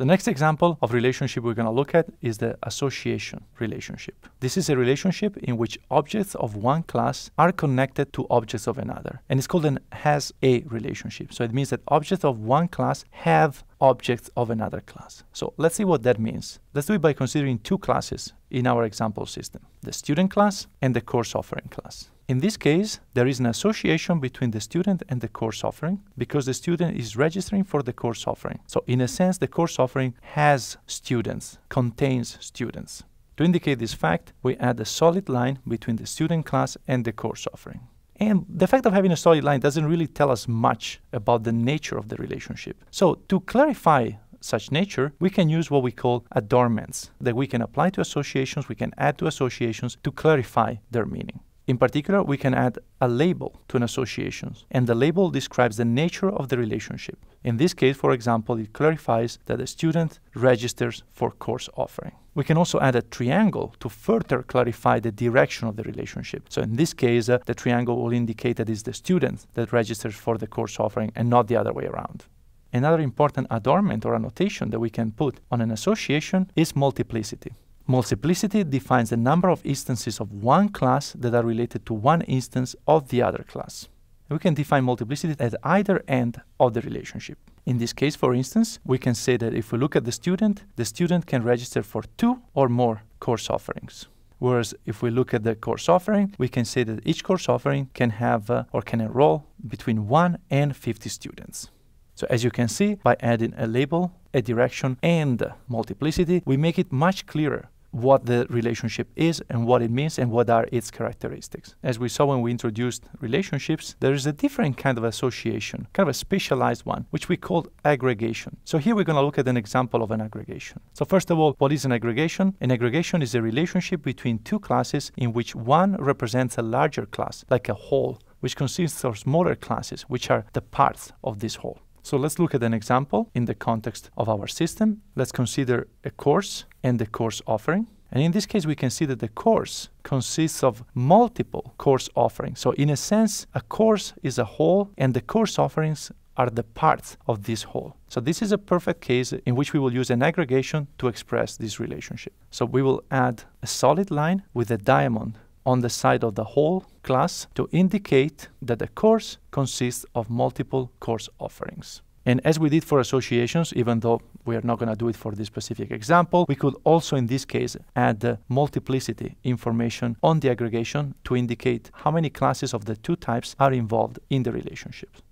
The next example of relationship we're going to look at is the association relationship. This is a relationship in which objects of one class are connected to objects of another. And it's called an has a relationship. So it means that objects of one class have objects of another class. So let's see what that means. Let's do it by considering two classes in our example system, the student class and the course offering class. In this case, there is an association between the student and the course offering because the student is registering for the course offering. So in a sense, the course offering has students, contains students. To indicate this fact, we add a solid line between the student class and the course offering. And the fact of having a solid line doesn't really tell us much about the nature of the relationship. So to clarify such nature, we can use what we call adornments that we can apply to associations, we can add to associations to clarify their meaning. In particular, we can add a label to an association, and the label describes the nature of the relationship. In this case, for example, it clarifies that the student registers for course offering. We can also add a triangle to further clarify the direction of the relationship. So in this case, uh, the triangle will indicate that it's the student that registers for the course offering and not the other way around. Another important adornment or annotation that we can put on an association is multiplicity. Multiplicity defines the number of instances of one class that are related to one instance of the other class. We can define multiplicity at either end of the relationship. In this case, for instance, we can say that if we look at the student, the student can register for two or more course offerings. Whereas if we look at the course offering, we can say that each course offering can have uh, or can enroll between 1 and 50 students. So as you can see, by adding a label, a direction, and multiplicity, we make it much clearer what the relationship is and what it means and what are its characteristics. As we saw when we introduced relationships, there is a different kind of association, kind of a specialized one, which we call aggregation. So here we're going to look at an example of an aggregation. So first of all, what is an aggregation? An aggregation is a relationship between two classes in which one represents a larger class, like a whole, which consists of smaller classes, which are the parts of this whole. So let's look at an example in the context of our system. Let's consider a course and the course offering. And in this case, we can see that the course consists of multiple course offerings. So in a sense, a course is a whole and the course offerings are the parts of this whole. So this is a perfect case in which we will use an aggregation to express this relationship. So we will add a solid line with a diamond on the side of the whole class to indicate that the course consists of multiple course offerings. And as we did for associations, even though we are not going to do it for this specific example, we could also in this case add the multiplicity information on the aggregation to indicate how many classes of the two types are involved in the relationships.